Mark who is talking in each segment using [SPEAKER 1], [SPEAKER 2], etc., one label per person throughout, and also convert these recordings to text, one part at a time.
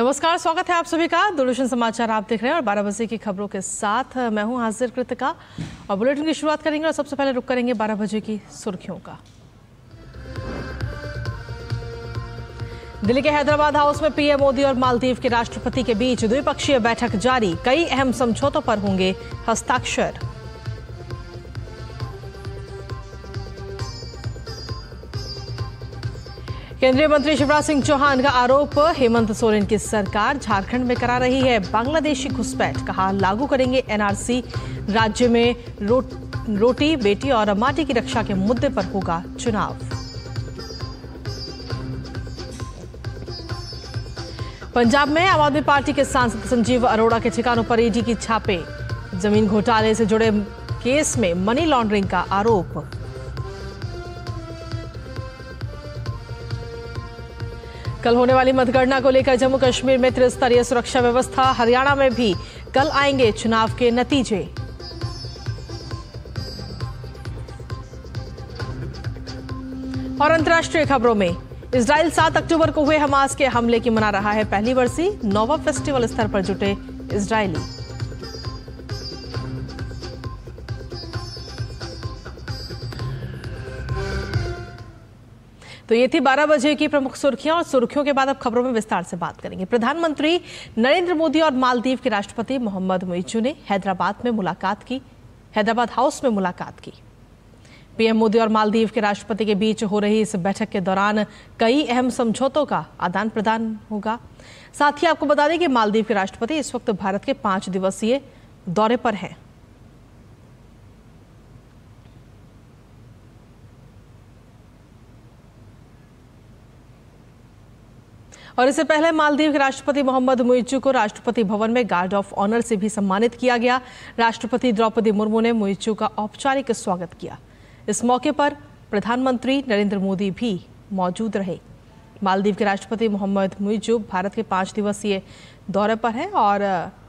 [SPEAKER 1] नमस्कार, स्वागत है आप सभी का। दूरदर्शन समाचार आप देख रहे हैं और 12 बजे की खबरों के साथ मैं हूँ हाजिर कृतिका। और बुलेटिन की शुरुआत करेंगे और सबसे पहले रुक करेंगे 12 बजे की सुर्खियों का। दिल्ली के हैदराबाद हाउस में पीएम मोदी और मालदीव के राष्ट्रपति के बीच द्विपक्षीय बैठक जारी। कई अहम समझौतों पर होंगे हस्ताक्षर। केंद्रीय मंत्री शिवराज सिंह चौहान का आरोप हेमंत सोरेन की सरकार झारखंड में करा रही है बांग्लादेशी घुसपैठ। कहा लागू करेंगे एनआरसी। राज्य में रो, रोटी बेटी और माटी की रक्षा के मुद्दे पर होगा चुनाव। पंजाब में आम आदमी पार्टी के सांसद संजीव अरोड़ा के ठिकानों पर ईडी की छापे। ज़मीन घोटाले से जुड़े केस में मनी लॉन्ड्रिंग का आरोप। कल होने वाली मतगणना को लेकर जम्मू कश्मीर में त्रिस्तरीय सुरक्षा व्यवस्था, हरियाणा में भी कल आएँगे चुनाव के नतीजे। और अंतर्राष्ट्रीय खबरों में इसराइल 7 अक्टूबर को हुए हमास के हमले की मना रहा है। पहली वर्षी नोवा फेस्टिवल स्तर पर जुटे इसराइली तो ये थी 12 बजे की प्रमुख सुर्खियाँ, और सुर्खियों के बाद अब खबरों में विस्तार से बात करेंगे। प्रधानमंत्री नरेंद्र मोदी और मालदीव के राष्ट्रपति मोहम्मद मुइजू ने हैदराबाद में मुलाकात की, हैदराबाद हाउस में मुलाकात की। पीएम मोदी और मालदीव के राष्ट्रपति के बीच हो रही इस बैठक के दौरान कई अहम समझौतों का आदान प्रदान होगा। साथ ही आपको बता दें कि मालदीव के राष्ट्रपति इस वक्त भारत के पाँच दिवसीय दौरे पर हैं। और इससे पहले मालदीव के राष्ट्रपति मोहम्मद मुइजू को राष्ट्रपति भवन में गार्ड ऑफ़ ऑनर से भी सम्मानित किया गया। राष्ट्रपति द्रौपदी मुर्मू ने मुइजू का औपचारिक स्वागत किया। इस मौके पर प्रधानमंत्री नरेंद्र मोदी भी मौजूद रहे। मालदीव के राष्ट्रपति मोहम्मद मुइजू भारत के पाँच दिवसीय दौरे पर हैं और,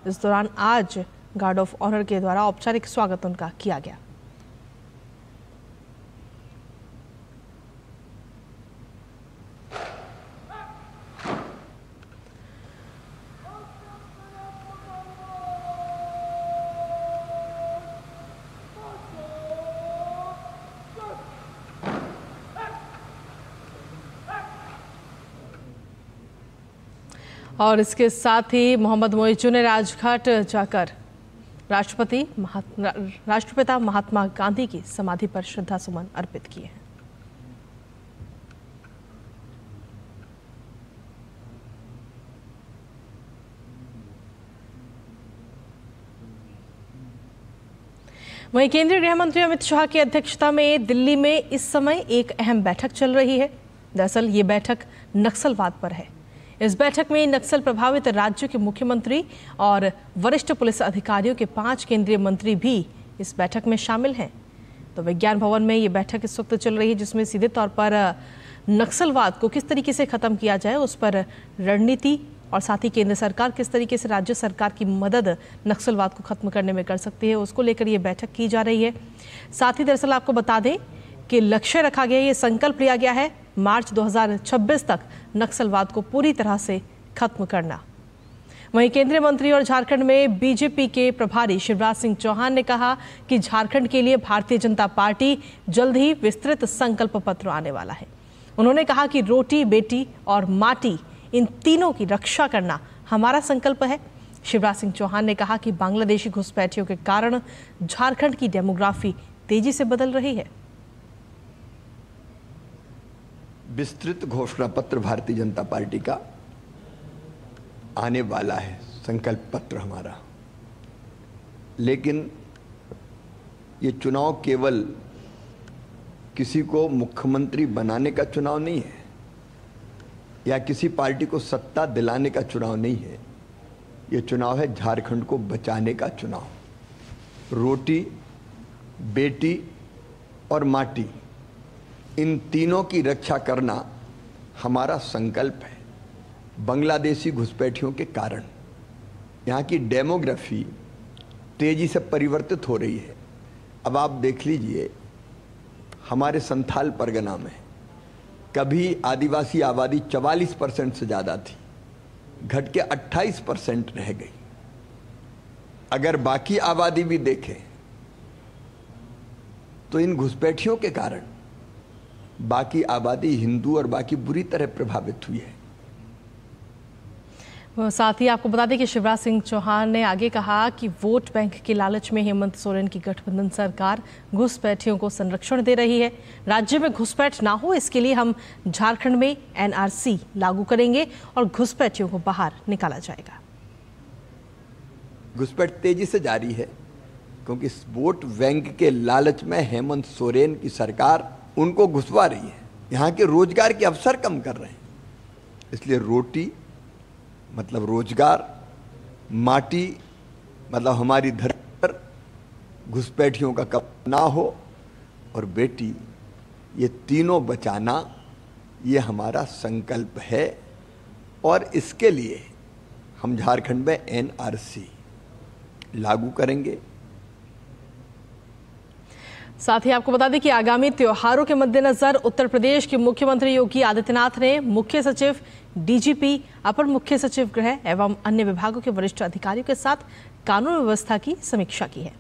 [SPEAKER 1] इस दौरान आज गार्ड ऑफ़ ऑनर के द्वारा औपचारिक स्वागत उनका किया गया। और इसके साथ ही मोहम्मद मोइजू ने राजघाट जाकर राष्ट्रपति राष्ट्रपिता महात्मा गांधी की समाधि पर श्रद्धा सुमन अर्पित किए हैं। वहीं केंद्रीय गृह मंत्री अमित शाह की अध्यक्षता में दिल्ली में इस समय एक अहम बैठक चल रही है। दरअसल ये बैठक नक्सलवाद पर है। इस बैठक में नक्सल प्रभावित राज्यों के मुख्यमंत्री और वरिष्ठ पुलिस अधिकारियों के पाँच केंद्रीय मंत्री भी इस बैठक में शामिल हैं। तो विज्ञान भवन में ये बैठक इस वक्त चल रही है, जिसमें सीधे तौर पर नक्सलवाद को किस तरीके से खत्म किया जाए, उस पर रणनीति और साथ ही केंद्र सरकार किस तरीके से राज्य सरकार की मदद नक्सलवाद को खत्म करने में कर सकती है, उसको लेकर ये बैठक की जा रही है। साथ ही दरअसल आपको बता दें कि लक्ष्य रखा गया, ये संकल्प लिया गया है, मार्च 2026 तक नक्सलवाद को पूरी तरह से खत्म करना। वहीं केंद्रीय मंत्री और झारखंड में बीजेपी के प्रभारी शिवराज सिंह चौहान ने कहा कि झारखंड के लिए भारतीय जनता पार्टी जल्द ही विस्तृत संकल्प पत्र आने वाला है। उन्होंने कहा कि रोटी, बेटी और माटी, इन तीनों की रक्षा करना हमारा संकल्प है। शिवराज सिंह चौहान ने कहा कि बांग्लादेशी घुसपैठियों के कारण झारखंड की डेमोग्राफी तेज़ी से बदल रही है।
[SPEAKER 2] विस्तृत घोषणा पत्र भारतीय जनता पार्टी का आने वाला है, संकल्प पत्र हमारा। लेकिन ये चुनाव केवल किसी को मुख्यमंत्री बनाने का चुनाव नहीं है, या किसी पार्टी को सत्ता दिलाने का चुनाव नहीं है, ये चुनाव है झारखंड को बचाने का चुनाव। रोटी, बेटी और माटी। इन तीनों की रक्षा करना हमारा संकल्प है, बांग्लादेशी घुसपैठियों के कारण। यहाँ की डेमोग्राफी तेज़ी से परिवर्तित हो रही है। अब आप देख लीजिए, हमारे संथाल परगना में कभी आदिवासी आबादी 44 परसेंट से ज़्यादा थी, घट के 28 परसेंट रह गई। अगर बाकी आबादी भी देखें तो इन घुसपैठियों के कारण बाकी आबादी हिंदू और बाकी बुरी तरह प्रभावित हुई है।
[SPEAKER 1] साथ ही आपको बता दें कि शिवराज सिंह चौहान ने आगे कहा कि वोट बैंक के लालच में हेमंत सोरेन की गठबंधन सरकार घुसपैठियों को संरक्षण दे रही है। राज्य में घुसपैठ ना हो इसके लिए हम झारखंड में एनआरसी लागू करेंगे और घुसपैठियों को बाहर निकाला जाएगा।
[SPEAKER 2] घुसपैठ तेज़ी से जारी है क्योंकि वोट बैंक के लालच में हेमंत सोरेन की सरकार उनको घुसवा रही है। यहाँ के रोज़गार के अवसर कम कर रहे हैं। इसलिए रोटी मतलब रोज़गार, माटी मतलब हमारी धरती पर घुसपैठियों का कब ना हो और बेटी, ये तीनों बचाना, ये हमारा संकल्प है। और इसके लिए हम झारखंड में एनआरसी लागू करेंगे।
[SPEAKER 1] साथ ही आपको बता दें कि आगामी त्योहारों के मद्देनजर उत्तर प्रदेश के मुख्यमंत्री योगी आदित्यनाथ ने मुख्य सचिव, डीजीपी, अपर मुख्य सचिव गृह एवं अन्य विभागों के वरिष्ठ अधिकारियों के साथ कानून व्यवस्था की समीक्षा की है।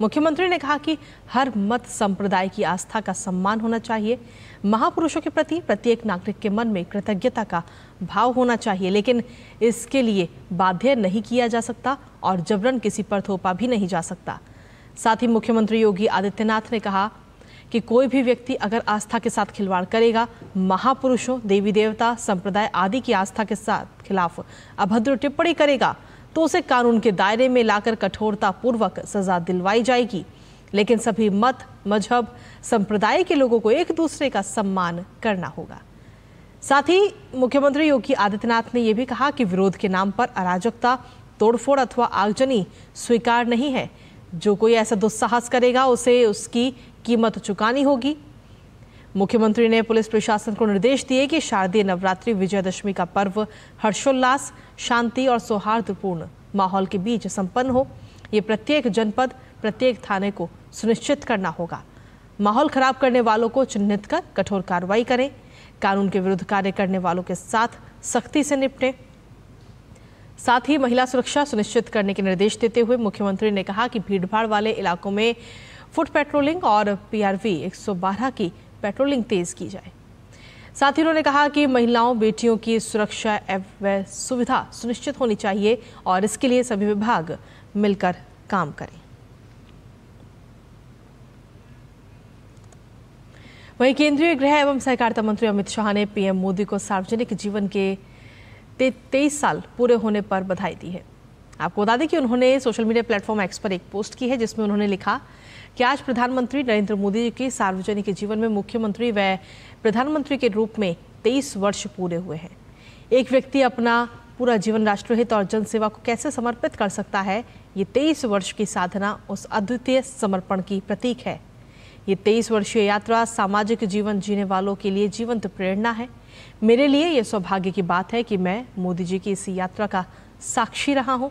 [SPEAKER 1] मुख्यमंत्री ने कहा कि हर मत संप्रदाय की आस्था का सम्मान होना चाहिए। महापुरुषों के प्रति प्रत्येक नागरिक के मन में कृतज्ञता का भाव होना चाहिए, लेकिन इसके लिए बाध्य नहीं किया जा सकता और जबरन किसी पर थोपा भी नहीं जा सकता। साथ ही मुख्यमंत्री योगी आदित्यनाथ ने कहा कि कोई भी व्यक्ति अगर आस्था के साथ खिलवाड़ करेगा, महापुरुषों, देवी देवता, संप्रदाय आदि की आस्था के साथ खिलाफ अभद्र टिप्पणी करेगा तो उसे कानून के दायरे में लाकर कठोरता पूर्वक सजा दिलवाई जाएगी। लेकिन सभी मत, मज़हब, संप्रदाय के लोगों को एक दूसरे का सम्मान करना होगा। साथ ही मुख्यमंत्री योगी आदित्यनाथ ने यह भी कहा कि विरोध के नाम पर अराजकता, तोड़फोड़ अथवा आगजनी स्वीकार नहीं है। जो कोई ऐसा दुस्साहस करेगा, उसे उसकी कीमत चुकानी होगी। मुख्यमंत्री ने पुलिस प्रशासन को निर्देश दिए कि शारदीय नवरात्रि विजयदशमी का पर्व हर्षोल्लास, शांति और सौहार्दपूर्ण माहौल के बीच संपन्न हो। ये प्रत्येक जनपद, प्रत्येक थाने को सुनिश्चित करना होगा। माहौल खराब करने वालों को चिन्हित कर कठोर कार्रवाई करें। कानून के विरुद्ध कार्य करने वालों के साथ सख्ती से निपटें। साथ ही महिला सुरक्षा सुनिश्चित करने के निर्देश देते हुए मुख्यमंत्री ने कहा कि भीड़भाड़ वाले इलाकों में फुट पेट्रोलिंग और पीआरवी 112 की पेट्रोलिंग तेज की जाए। साथ ही उन्होंने कहा कि महिलाओं, बेटियों की सुरक्षा व सुविधा सुनिश्चित होनी चाहिए और इसके लिए सभी विभाग मिलकर काम करें। वहीं केंद्रीय गृह एवं सहकारिता मंत्री अमित शाह ने पीएम मोदी को सार्वजनिक जीवन के तेईस साल पूरे होने पर बधाई दी है। आपको बता दें कि उन्होंने सोशल मीडिया प्लेटफॉर्म एक्स पर एक पोस्ट की है, जिसमें उन्होंने लिखा कि आज प्रधानमंत्री नरेंद्र मोदी जी के सार्वजनिक जीवन में मुख्यमंत्री व प्रधानमंत्री के रूप में तेईस वर्ष पूरे हुए हैं। एक व्यक्ति अपना पूरा जीवन राष्ट्रहित और जनसेवा को कैसे समर्पित कर सकता है, ये तेईस वर्ष की साधना उस अद्वितीय समर्पण की प्रतीक है। ये तेईस वर्षीय यात्रा सामाजिक जीवन जीने वालों के लिए जीवंत प्रेरणा है। मेरे लिए यह सौभाग्य की बात है कि मैं मोदी जी की इस यात्रा का साक्षी रहा हूँ।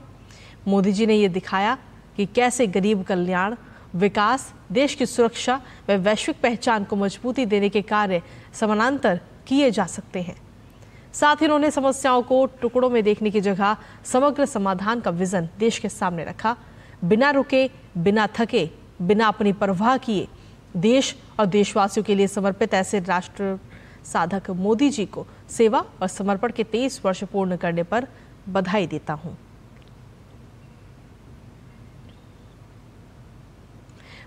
[SPEAKER 1] मोदी जी ने यह दिखाया कि कैसे गरीब कल्याण, विकास, देश की सुरक्षा व वैश्विक पहचान को मजबूती देने के कार्य समानांतर किए जा सकते हैं। साथ ही उन्होंने समस्याओं को टुकड़ों में देखने की जगह समग्र समाधान का विजन देश के सामने रखा। बिना रुके, बिना थके, बिना अपनी परवाह किए देश और देशवासियों के लिए समर्पित ऐसे राष्ट्र साधक मोदी जी को सेवा और समर्पण के तेईस वर्ष पूर्ण करने पर बधाई देता हूँ।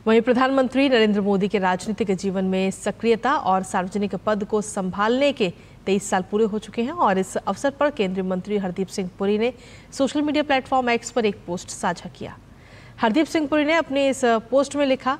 [SPEAKER 1] वहीं प्रधानमंत्री नरेंद्र मोदी के राजनीतिक जीवन में सक्रियता और सार्वजनिक पद को संभालने के तेईस साल पूरे हो चुके हैं और इस अवसर पर केंद्रीय मंत्री हरदीप सिंह पुरी ने सोशल मीडिया प्लेटफॉर्म एक्स पर एक पोस्ट साझा किया। हरदीप सिंह पुरी ने अपने इस पोस्ट में लिखा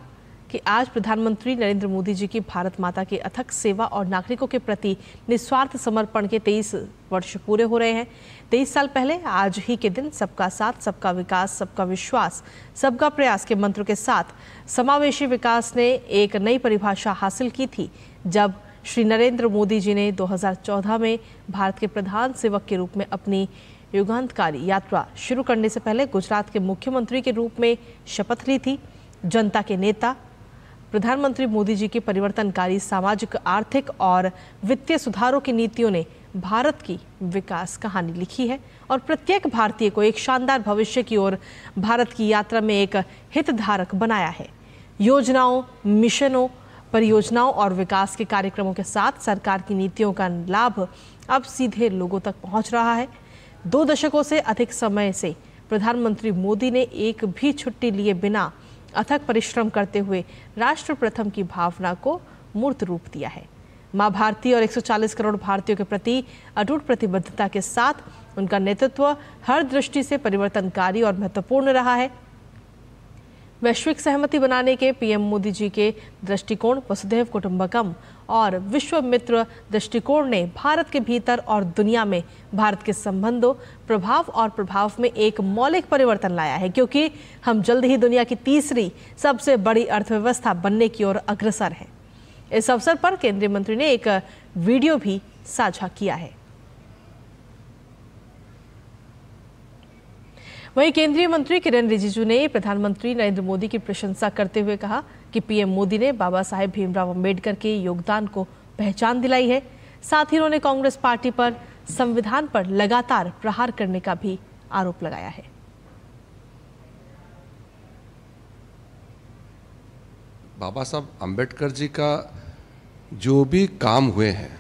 [SPEAKER 1] कि आज प्रधानमंत्री नरेंद्र मोदी जी की भारत माता की अथक सेवा और नागरिकों के प्रति निस्वार्थ समर्पण के तेईस वर्ष पूरे हो रहे हैं। तेईस साल पहले आज ही के दिन सबका साथ, सबका विकास, सबका विश्वास, सबका प्रयास के मंत्र के साथ समावेशी विकास ने एक नई परिभाषा हासिल की थी, जब श्री नरेंद्र मोदी जी ने 2014 में भारत के प्रधान सेवक के रूप में अपनी युगांतकारी यात्रा शुरू करने से पहले गुजरात के मुख्यमंत्री के रूप में शपथ ली थी। जनता के नेता प्रधानमंत्री मोदी जी की परिवर्तनकारी सामाजिक, आर्थिक और वित्तीय सुधारों की नीतियों ने भारत की विकास कहानी लिखी है और प्रत्येक भारतीय को एक शानदार भविष्य की ओर भारत की यात्रा में एक हितधारक बनाया है। योजनाओं, मिशनों, परियोजनाओं और विकास के कार्यक्रमों के साथ सरकार की नीतियों का लाभ अब सीधे लोगों तक पहुँच रहा है। दो दशकों से अधिक समय से प्रधानमंत्री मोदी ने एक भी छुट्टी लिए बिना अथक परिश्रम करते हुए राष्ट्र प्रथम की भावना को मूर्त रूप दिया है। माँ भारती और 140 करोड़ भारतीयों के प्रति अटूट प्रतिबद्धता के साथ उनका नेतृत्व हर दृष्टि से परिवर्तनकारी और महत्वपूर्ण रहा है। वैश्विक सहमति बनाने के पीएम मोदी जी के दृष्टिकोण वसुधैव कुटुंबकम और विश्व मित्र दृष्टिकोण ने भारत के भीतर और दुनिया में भारत के संबंधों, प्रभाव और प्रभाव में एक मौलिक परिवर्तन लाया है, क्योंकि हम जल्द ही दुनिया की तीसरी सबसे बड़ी अर्थव्यवस्था बनने की ओर अग्रसर हैं। इस अवसर पर केंद्रीय मंत्री ने एक वीडियो भी साझा किया है। वहीं केंद्रीय मंत्री किरेन रिजिजू ने प्रधानमंत्री नरेंद्र मोदी की प्रशंसा करते हुए कहा कि पीएम मोदी ने बाबा साहेब भीमराव अंबेडकर के योगदान को पहचान दिलाई है। साथ ही उन्होंने कांग्रेस पार्टी पर संविधान पर लगातार प्रहार करने का भी आरोप लगाया है।
[SPEAKER 3] बाबा साहब, अंबेडकर जी का जो भी काम हुए हैं,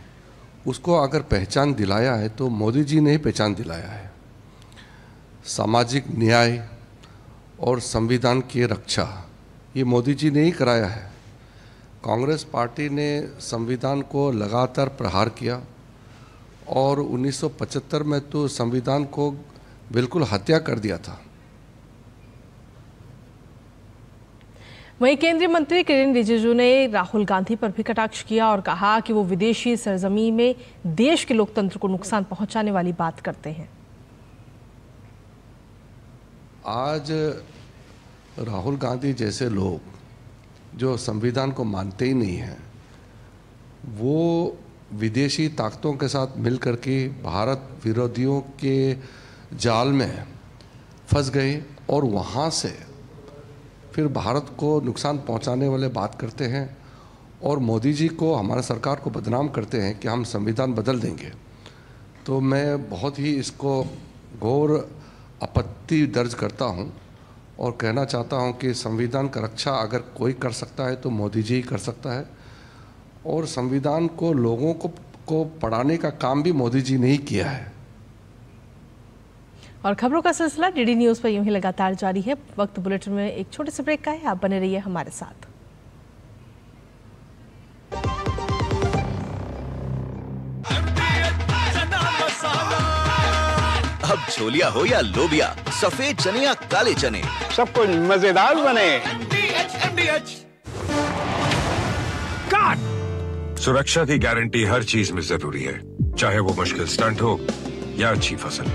[SPEAKER 3] उसको अगर पहचान दिलाया है तो मोदी जी ने ही पहचान दिलाया है। सामाजिक न्याय और संविधान की रक्षा, ये मोदी जी ने ही कराया है। कांग्रेस पार्टी ने संविधान को लगातार प्रहार किया और 1975 में तो संविधान को बिल्कुल हत्या कर दिया था।
[SPEAKER 1] वहीं केंद्रीय मंत्री किरेन रिजिजू ने राहुल गांधी पर भी कटाक्ष किया और कहा कि वो विदेशी सरजमी में देश के लोकतंत्र को नुकसान पहुँचाने वाली बात करते हैं।
[SPEAKER 3] आज राहुल गांधी जैसे लोग जो संविधान को मानते ही नहीं हैं, वो विदेशी ताकतों के साथ मिलकर के भारत विरोधियों के जाल में फंस गए और वहाँ से फिर भारत को नुकसान पहुँचाने वाले बात करते हैं और मोदी जी को, हमारे सरकार को बदनाम करते हैं कि हम संविधान बदल देंगे। तो मैं बहुत ही इसको घोर आपत्ति दर्ज करता हूँ और कहना चाहता हूँ कि संविधान का रक्षा अगर कोई कर सकता है तो मोदी जी ही कर सकता है। और संविधान को लोगों को को पढ़ाने का काम भी मोदी जी ने ही किया है।
[SPEAKER 1] और खबरों का सिलसिला डीडी न्यूज़ पर यूँ ही लगातार जारी है। वक्त बुलेटिन में एक छोटे से ब्रेक का है। आप बने रहिए हमारे साथ।
[SPEAKER 4] छोलिया हो या लोबिया सफ़ेद चने या काले चने।
[SPEAKER 5] सब कुछ मज़ेदार बने।
[SPEAKER 6] सुरक्षा की गारंटी हर चीज़ में ज़रूरी है चाहे वो मुश्किल स्टंट हो या अच्छी फ़सल।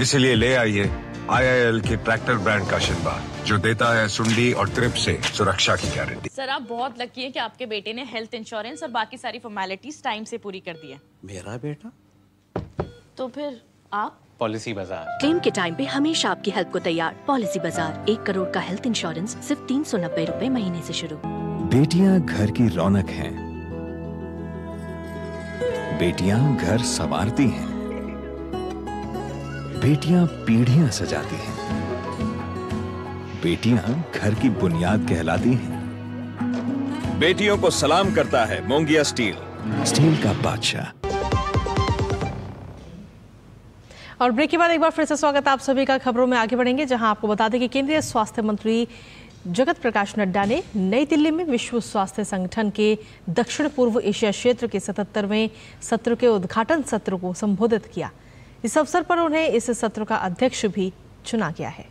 [SPEAKER 6] इसलिए ले आइए आईआईएल के ट्रैक्टर ब्रांड का शिनबा जो देता है सुंडी और ट्रिप से सुरक्षा की गारंटी।
[SPEAKER 7] सर आप बहुत लकी हैं कि आपके बेटे ने हेल्थ इंश्योरेंस और बाकी सारी फॉर्मेलिटीज टाइम से पूरी कर दी है।
[SPEAKER 8] मेरा बेटा?
[SPEAKER 7] तो फिर आप?
[SPEAKER 8] पॉलिसी बाज़ार।
[SPEAKER 9] क्लेम के टाइम पे हमेशा आपकी हेल्प को तैयार। पॉलिसी बाज़ार एक करोड़ का हेल्थ इंश्योरेंस सिर्फ़ तीन सौ नब्बे रूपए महीने ऐसी शुरू।
[SPEAKER 10] बेटियाँ घर की रौनक है। बेटियाँ घर संवारती हैं। बेटियाँ पीढ़ियाँ सजाती हैं। बेटियाँ घर की बुनियाद कहलाती हैं।
[SPEAKER 11] बेटियों को सलाम करता है मोंगिया स्टील।
[SPEAKER 10] स्टील का बादशाह।
[SPEAKER 1] और ब्रेक के बाद एक बार फिर से स्वागत आप सभी का खबरों में आगे बढ़ेंगे, जहाँ आपको बता दें कि केंद्रीय स्वास्थ्य मंत्री जगत प्रकाश नड्डा ने नई दिल्ली में विश्व स्वास्थ्य संगठन के दक्षिण पूर्व एशिया क्षेत्र के सतहत्तरवें सत्र के उद्घाटन सत्र को संबोधित किया। इस अवसर पर उन्हें इस सत्र का अध्यक्ष भी चुना गया है।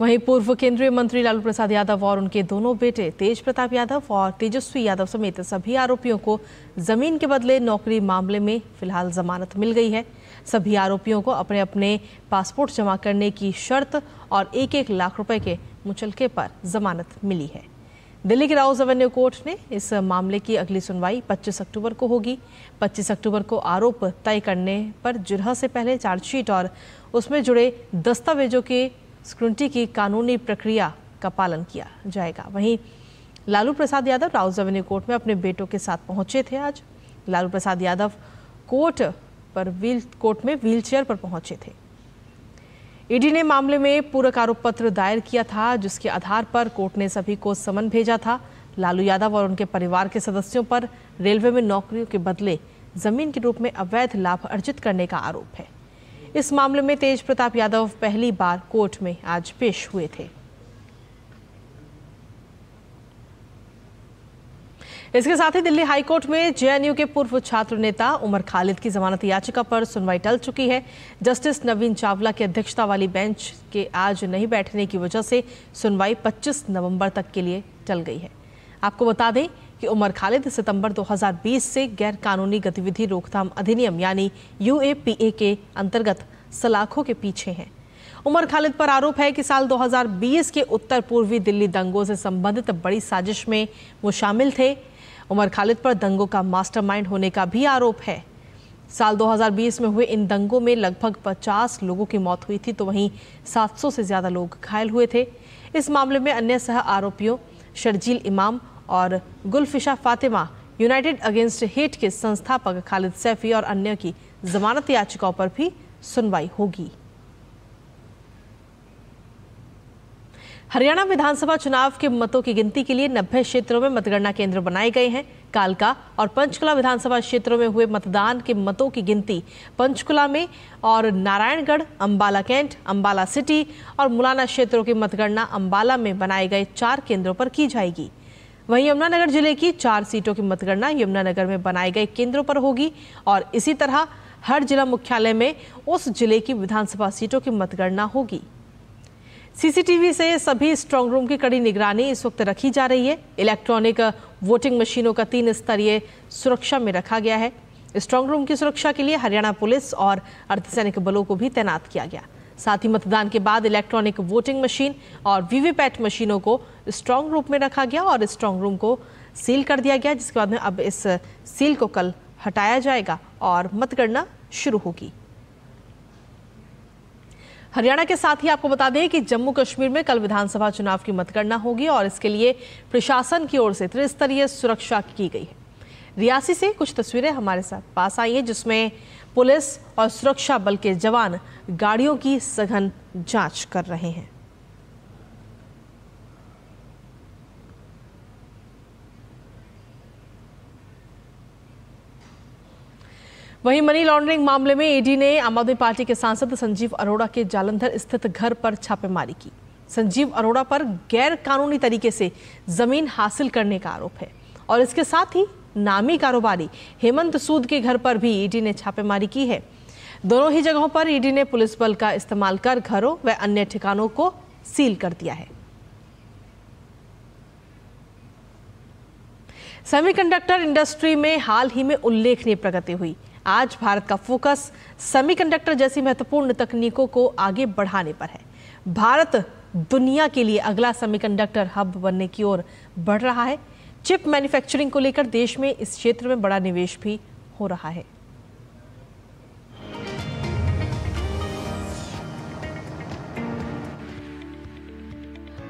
[SPEAKER 1] वहीं पूर्व केंद्रीय मंत्री लालू प्रसाद यादव और उनके दोनों बेटे तेज प्रताप यादव और तेजस्वी यादव समेत सभी आरोपियों को ज़मीन के बदले नौकरी मामले में फ़िलहाल जमानत मिल गई है। सभी आरोपियों को अपने अपने पासपोर्ट जमा करने की शर्त और एक एक लाख रुपए के मुचलके पर जमानत मिली है। दिल्ली की राउज एवेन्यू कोर्ट ने इस मामले की अगली सुनवाई 25 अक्टूबर को होगी। 25 अक्टूबर को आरोप तय करने पर जिरह से पहले चार्जशीट और उसमें जुड़े दस्तावेजों के स्क्रूटी की कानूनी प्रक्रिया का पालन किया जाएगा। वहीं Lalu Prasad Yadav Rouse Avenue court में अपने बेटों के साथ पहुँचे थे आज। लालू प्रसाद यादव कोर्ट पर व्हील, कोर्ट में व्हीलचेयर पर पहुँचे थे। ईडी ने मामले में पूरक आरोप पत्र दायर किया था, जिसके आधार पर कोर्ट ने सभी को समन भेजा था। लालू यादव और उनके परिवार के सदस्यों पर रेलवे में नौकरियों के बदले ज़मीन के रूप में अवैध लाभ अर्जित करने का आरोप है। इस मामले में तेज प्रताप यादव पहली बार कोर्ट में आज पेश हुए थे। इसके साथ ही दिल्ली हाईकोर्ट में जेएनयू के पूर्व छात्र नेता उमर खालिद की जमानत याचिका पर सुनवाई टल चुकी है। जस्टिस नवीन चावला की अध्यक्षता वाली बेंच के आज नहीं बैठने की वजह से सुनवाई 25 नवंबर तक के लिए टल गई है। आपको बता दें कि उमर खालिद सितंबर 2020 से गैर कानूनी गतिविधि रोकथाम अधिनियम, यानी यूएपीए के अंतर्गत सलाखों के पीछे हैं। उमर खालिद पर आरोप है कि साल 2020 के उत्तर पूर्वी दिल्ली दंगों से संबंधित बड़ी साजिश में वो शामिल थे। उमर खालिद पर दंगों का मास्टरमाइंड होने का भी आरोप है। साल 2020 में हुए इन दंगों में लगभग 50 लोगों की मौत हुई थी तो वहीं 700 से ज़्यादा लोग घायल हुए थे। इस मामले में अन्य सह आरोपियों, शर्जील इमाम और Gulfisha Fatima, united against hate के संस्थापक खालिद सैफी और अन्य की जमानत याचिकाओं पर भी सुनवाई होगी। हरियाणा विधानसभा चुनाव के मतों की गिनती के लिए नब्बे क्षेत्रों में मतगणना केंद्र बनाए गए हैं। कालका और पंचकुला विधानसभा क्षेत्रों में हुए मतदान के मतों की गिनती पंचकुला में और नारायणगढ़, अंबाला कैंट, अंबाला सिटी और मुलाना क्षेत्रों की मतगणना अंबाला में बनाए गए चार केंद्रों पर की जाएगी। वहीं यमुनानगर ज़िले की चार सीटों की मतगणना यमुनानगर में बनाए गए केंद्रों पर होगी और इसी तरह हर जिला मुख्यालय में उस ज़िले की विधानसभा सीटों की मतगणना होगी। सीसीटीवी से सभी स्ट्रांग रूम की कड़ी निगरानी इस वक्त रखी जा रही है। इलेक्ट्रॉनिक वोटिंग मशीनों का तीन स्तरीय सुरक्षा में रखा गया है। स्ट्रांग रूम की सुरक्षा के लिए हरियाणा पुलिस और अर्धसैनिक बलों को भी तैनात किया गया। साथ ही मतदान के बाद इलेक्ट्रॉनिक वोटिंग मशीन और वीवीपैट मशीनों को स्ट्रांग रूम में रखा गया और स्ट्रांग रूम को सील कर दिया गया, जिसके बाद में अब इस सील को कल हटाया जाएगा और मतगणना शुरू होगी। हरियाणा के साथ ही आपको बता दें कि जम्मू कश्मीर में कल विधानसभा चुनाव की मतगणना होगी और इसके लिए प्रशासन की ओर से त्रिस्तरीय सुरक्षा की गई है। रियासी से कुछ तस्वीरें हमारे साथ पास आई हैं, जिसमें पुलिस और सुरक्षा बल के जवान गाड़ियों की सघन जाँच कर रहे हैं। वहीं मनी लॉन्ड्रिंग मामले में ईडी ने आम आदमी पार्टी के सांसद संजीव अरोड़ा के जालंधर स्थित घर पर छापेमारी की। संजीव अरोड़ा पर गैर कानूनी तरीके से ज़मीन हासिल करने का आरोप है और इसके साथ ही नामी कारोबारी हेमंत सूद के घर पर भी ईडी ने छापेमारी की है। दोनों ही जगहों पर ईडी ने पुलिस बल का इस्तेमाल कर घरों व अन्य ठिकानों को सील कर दिया है। सेमीकंडक्टर इंडस्ट्री में हाल ही में उल्लेखनीय प्रगति हुई। आज भारत का फोकस सेमीकंडक्टर जैसी महत्वपूर्ण तकनीकों को आगे बढ़ाने पर है। भारत दुनिया के लिए अगला सेमीकंडक्टर हब बनने की ओर बढ़ रहा है। चिप मैन्युफैक्चरिंग को लेकर देश में इस क्षेत्र में बड़ा निवेश भी हो रहा है।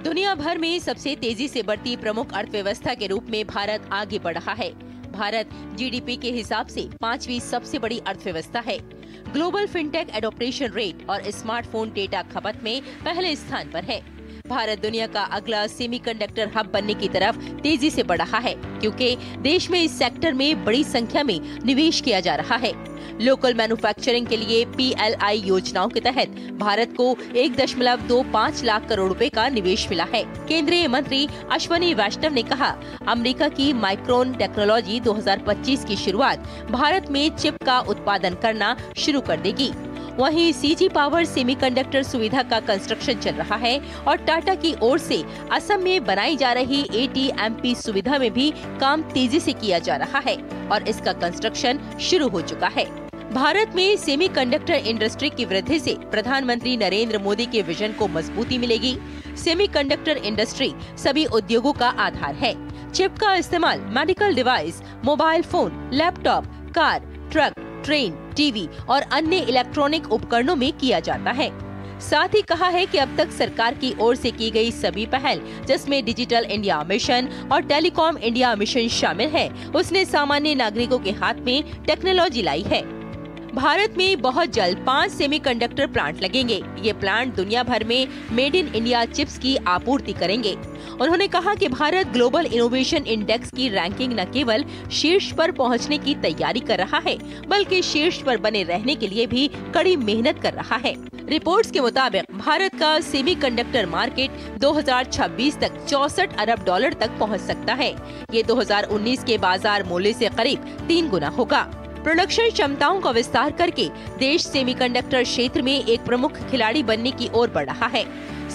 [SPEAKER 8] दुनिया भर में सबसे तेज़ी से बढ़ती प्रमुख अर्थव्यवस्था के रूप में भारत आगे बढ़ रहा है। भारत जीडीपी के हिसाब से पांचवी सबसे बड़ी अर्थव्यवस्था है। ग्लोबल फिनटेक एडोप्टेशन रेट और स्मार्टफ़ोन डेटा खपत में पहले स्थान पर है। भारत दुनिया का अगला सेमीकंडक्टर हब बनने की तरफ़ तेज़ी से बढ़ रहा है, क्योंकि देश में इस सेक्टर में बड़ी संख्या में निवेश किया जा रहा है। लोकल मैन्युफैक्चरिंग के लिए पीएलआई योजनाओं के तहत भारत को एक दशमलव दो पाँच लाख करोड़ रुपए का निवेश मिला है। केंद्रीय मंत्री अश्वनी वैष्णव ने कहा, अमेरिका की माइक्रोन टेक्नोलॉजी 2025 की शुरुआत भारत में चिप का उत्पादन करना शुरू कर देगी। वहीं सीजी पावर सेमीकंडक्टर सुविधा का कंस्ट्रक्शन चल रहा है और टाटा की ओर से असम में बनाई जा रही एटीएमपी सुविधा में भी काम तेज़ी से किया जा रहा है और इसका कंस्ट्रक्शन शुरू हो चुका है। भारत में सेमीकंडक्टर इंडस्ट्री की वृद्धि से प्रधानमंत्री नरेंद्र मोदी के विजन को मजबूती मिलेगी। सेमीकंडक्टर इंडस्ट्री सभी उद्योगों का आधार है। चिप का इस्तेमाल medical device mobile phone laptop car truck train, TV और अन्य इलेक्ट्रॉनिक उपकरणों में किया जाता है। साथ ही कहा है कि अब तक सरकार की ओर से की गई सभी पहल, जिसमें डिजिटल इंडिया मिशन और टेलीकॉम इंडिया मिशन शामिल है, उसने सामान्य नागरिकों के हाथ में टेक्नोलॉजी लाई है। भारत में बहुत जल्द पाँच सेमीकंडक्टर प्लांट लगेंगे। ये प्लांट दुनिया भर में मेड इन इंडिया चिप्स की आपूर्ति करेंगे। उन्होंने कहा कि भारत ग्लोबल इनोवेशन इंडेक्स की रैंकिंग न केवल शीर्ष पर पहुँचने की तैयारी कर रहा है, बल्कि शीर्ष पर बने रहने के लिए भी कड़ी मेहनत कर रहा है। रिपोर्ट्स के मुताबिक, भारत का सेमीकंडक्टर मार्केट 2026 तक चौसठ अरब डॉलर तक पहुँच सकता है। ये 2019 के बाज़ार मूल्य से करीब तीन गुना होगा। प्रोडक्शन क्षमताओं का विस्तार करके देश सेमीकंडक्टर क्षेत्र में एक प्रमुख खिलाड़ी बनने की ओर बढ़ रहा है।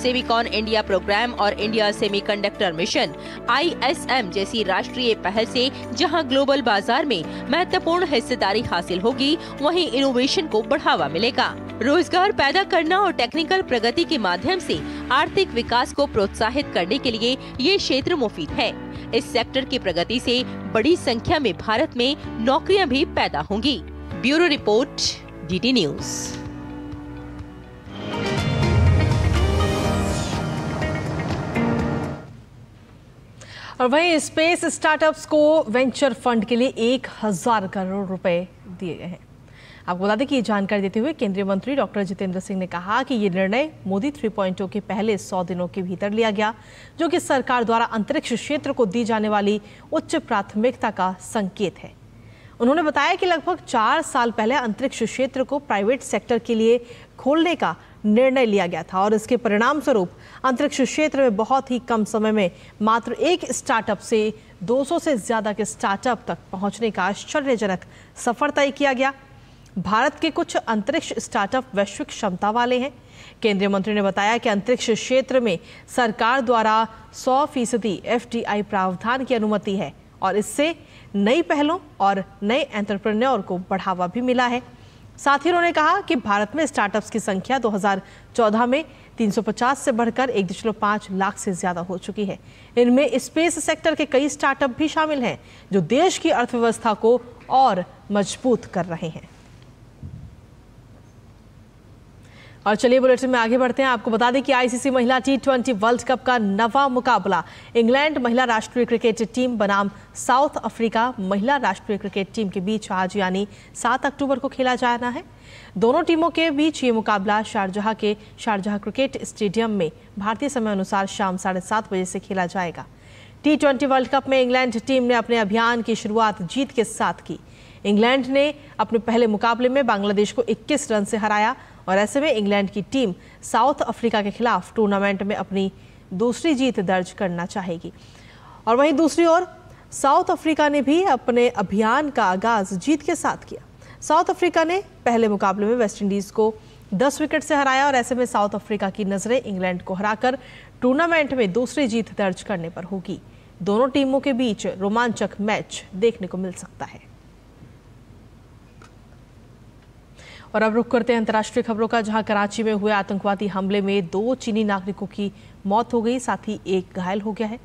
[SPEAKER 8] सेमिकॉन इंडिया प्रोग्राम और इंडिया सेमीकंडक्टर मिशन आईएसएम जैसी राष्ट्रीय पहल से जहाँ ग्लोबल बाज़ार में महत्वपूर्ण हिस्सेदारी हासिल होगी, वहीं इनोवेशन को बढ़ावा मिलेगा। रोज़गार पैदा करना और टेक्निकल प्रगति के माध्यम से आर्थिक विकास को प्रोत्साहित करने के लिए ये क्षेत्र मुफीद है। इस सेक्टर की प्रगति से बड़ी संख्या में भारत में नौकरियाँ भी पैदा होंगी। ब्यूरो रिपोर्ट डीटी न्यूज़
[SPEAKER 1] और वहीं स्पेस स्टार्टअप्स को वेंचर फंड के लिए एक हज़ार करोड़ रुपए दिए गए हैं। आपको बता दें कि ये जानकारी देते हुए केंद्रीय मंत्री डॉक्टर जितेंद्र सिंह ने कहा कि ये निर्णय मोदी 3.0 के पहले 100 दिनों के भीतर लिया गया, जो कि सरकार द्वारा अंतरिक्ष क्षेत्र को दी जाने वाली उच्च प्राथमिकता का संकेत है। उन्होंने बताया कि लगभग चार साल पहले अंतरिक्ष क्षेत्र को प्राइवेट सेक्टर के लिए खोलने का निर्णय लिया गया था और इसके परिणाम स्वरूप अंतरिक्ष क्षेत्र में बहुत ही कम समय में मात्र एक स्टार्टअप से 200 से ज़्यादा के स्टार्टअप तक पहुँचने का आश्चर्यजनक सफ़र तय किया गया। भारत के कुछ अंतरिक्ष स्टार्टअप वैश्विक क्षमता वाले हैं। केंद्रीय मंत्री ने बताया कि अंतरिक्ष क्षेत्र में सरकार द्वारा 100 फ़ीसदी एफ़ प्रावधान की अनुमति है और इससे नई पहलों और नए एंटरप्रेन्योर को बढ़ावा भी मिला है। साथ ही उन्होंने कहा कि भारत में स्टार्टअप्स की संख्या 2014 में 350 से बढ़कर 1.5 लाख से ज़्यादा हो चुकी है। इनमें स्पेस सेक्टर के कई स्टार्टअप भी शामिल हैं, जो देश की अर्थव्यवस्था को और मज़बूत कर रहे हैं। और चलिए बुलेटिन में आगे बढ़ते हैं। आपको बता दें कि आईसीसी महिला टी ट्वेंटी वर्ल्ड कप का नवा मुकाबला। इंग्लैंड महिला राष्ट्रीय क्रिकेट टीम बनाम साउथ अफ्रीका महिला राष्ट्रीय क्रिकेट टीम के बीच आज यानी सात अक्टूबर को खेला जाना है। दोनों टीमों के बीच ये मुकाबला शारजहां के शारजहां क्रिकेट स्टेडियम में भारतीय समय अनुसार शाम साढ़े सात बजे से खेला जाएगा। टी ट्वेंटी वर्ल्ड कप में इंग्लैंड टीम ने अपने अभियान की शुरुआत जीत के साथ की। इंग्लैंड ने अपने पहले मुकाबले में बांग्लादेश को 21 रन से हराया। और ऐसे में इंग्लैंड की टीम साउथ अफ्रीका के खिलाफ टूर्नामेंट में अपनी दूसरी जीत दर्ज करना चाहेगी। और वहीं दूसरी ओर, साउथ अफ्रीका ने भी अपने अभियान का आगाज़ जीत के साथ किया। साउथ अफ्रीका ने पहले मुकाबले में वेस्टइंडीज को 10 विकेट से हराया और ऐसे में साउथ अफ्रीका की नज़रें इंग्लैंड को हराकर टूर्नामेंट में दूसरी जीत दर्ज करने पर होगी। दोनों टीमों के बीच रोमांचक मैच देखने को मिल सकता है। और अब रुख करते हैं अंतर्राष्ट्रीय खबरों का, जहाँ कराची में हुए आतंकवादी हमले में दो चीनी नागरिकों की मौत हो गई, साथ ही एक घायल हो गया है।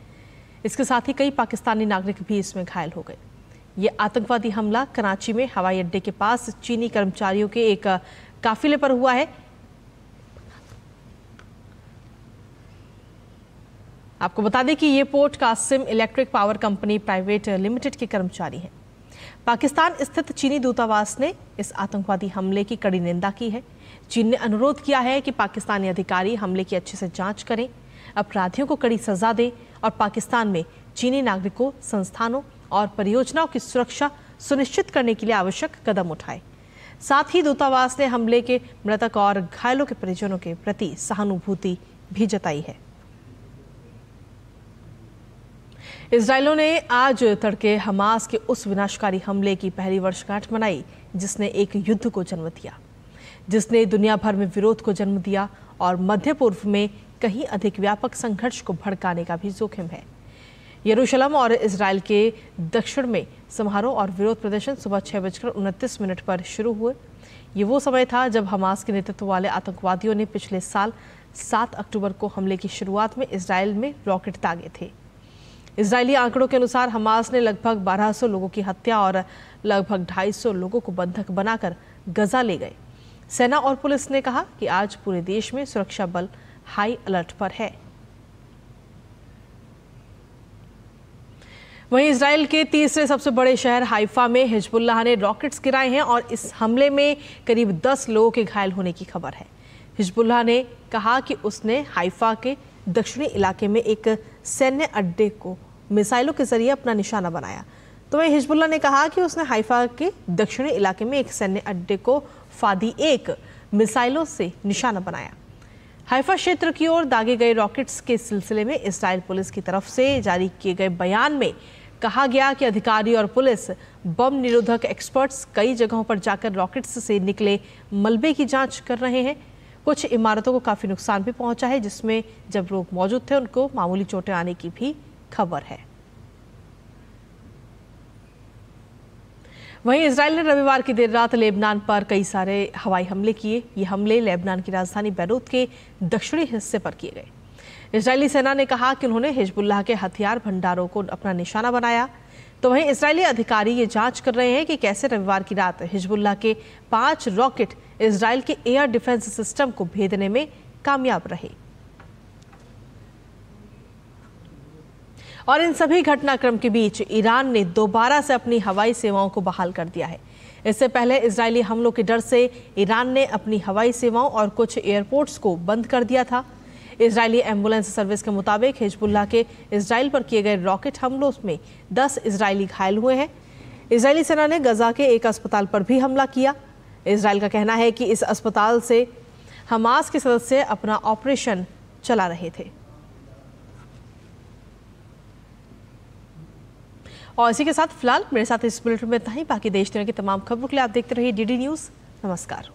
[SPEAKER 1] इसके साथ ही कई पाकिस्तानी नागरिक भी इसमें घायल हो गए। ये आतंकवादी हमला कराची में हवाई अड्डे के पास चीनी कर्मचारियों के एक काफिले पर हुआ है। आपको बता दें कि ये port Qasim electric power company private limited के कर्मचारी हैं। पाकिस्तान स्थित चीनी दूतावास ने इस आतंकवादी हमले की कड़ी निंदा की है। चीन ने अनुरोध किया है कि पाकिस्तानी अधिकारी हमले की अच्छे से जाँच करें, अपराधियों को कड़ी सजा दें और पाकिस्तान में चीनी नागरिकों, संस्थानों और परियोजनाओं की सुरक्षा सुनिश्चित करने के लिए आवश्यक कदम उठाए। साथ ही दूतावास ने हमले के मृतक और घायलों के परिजनों के प्रति सहानुभूति भी जताई है। इसराइलों ने आज तड़के हमास के उस विनाशकारी हमले की पहली वर्षगांठ मनाई, जिसने एक युद्ध को जन्म दिया। जिसने दुनिया भर में विरोध को जन्म दिया और मध्य पूर्व में कहीं अधिक व्यापक संघर्ष को भड़काने का भी जोखिम है। यरूशलम और इसराइल के दक्षिण में समारोह और विरोध प्रदर्शन सुबह छह बजकर उनतीस मिनट पर शुरू हुए। ये वो समय था जब हमास के नेतृत्व वाले आतंकवादियों ने पिछले साल सात अक्टूबर को हमले की शुरुआत में इसराइल में रॉकेट दागे थे। इसराइली आंकड़ों के अनुसार हमास ने लगभग 1200 लोगों की हत्या और लगभग 250 लोगों को बंधक बनाकर गजा ले गए। सेना और पुलिस ने कहा कि आज पूरे देश में सुरक्षा बल हाई अलर्ट पर है। वहीं इसराइल के तीसरे सबसे बड़े शहर हाइफा में हिजबुल्लाह ने रॉकेट्स गिराए हैं और इस हमले में करीब 10 लोगों के घायल होने की खबर है। हिजबुल्लाह ने कहा कि उसने हाइफा के दक्षिणी इलाके में एक सैन्य अड्डे को मिसाइलों के ज़रिए अपना निशाना बनाया। तो वही हिजबुल्ला ने कहा कि उसने हाइफा के दक्षिणी इलाके में एक सैन्य अड्डे को फादी एक मिसाइलों से निशाना बनाया। हाइफा क्षेत्र की ओर दागे गए रॉकेट्स के सिलसिले में इसराइल पुलिस की तरफ़ से जारी किए गए बयान में कहा गया कि अधिकारी और पुलिस, बम निरोधक एक्सपर्ट्स कई जगहों पर जाकर रॉकेट्स से निकले मलबे की जाँच कर रहे हैं। कुछ इमारतों को काफ़ी नुकसान भी पहुँचा है, जिसमें जब लोग मौजूद थे, उनको मामूली चोटें आने की भी खबर है। वहीं इसराइल ने रविवार की देर रात लेबनान पर कई सारे हवाई हमले किए। ये हमले लेबनान की राजधानी बैरूत के दक्षिणी हिस्से पर किए गए। इसराइली सेना ने कहा कि उन्होंने हिजबुल्लाह के हथियार भंडारों को अपना निशाना बनाया। तो वहीं इसराइली अधिकारी ये जाँच कर रहे हैं कि कैसे रविवार की रात हिजबुल्ला के पाँच रॉकेट इसराइल के एयर डिफेंस सिस्टम को भेदने में कामयाब रहे। और इन सभी घटनाक्रम के बीच ईरान ने दोबारा से अपनी हवाई सेवाओं को बहाल कर दिया है। इससे पहले इजरायली हमलों के डर से ईरान ने अपनी हवाई सेवाओं और कुछ एयरपोर्ट्स को बंद कर दिया था। इजरायली एंबुलेंस सर्विस के मुताबिक हिजबुल्ला के इसराइल पर किए गए रॉकेट हमलों में दस इसराइली घायल हुए हैं। इसराइली सेना ने गजा के एक अस्पताल पर भी हमला किया। इसराइल का कहना है कि इस अस्पताल से हमास के सदस्य अपना ऑपरेशन चला रहे थे। और इसी के साथ फ़िलहाल मेरे साथ इस बुलेटिन में इतना ही। बाकी देश दुनिया की तमाम खबरों के लिए आप देखते रहिए डीडी न्यूज़। नमस्कार।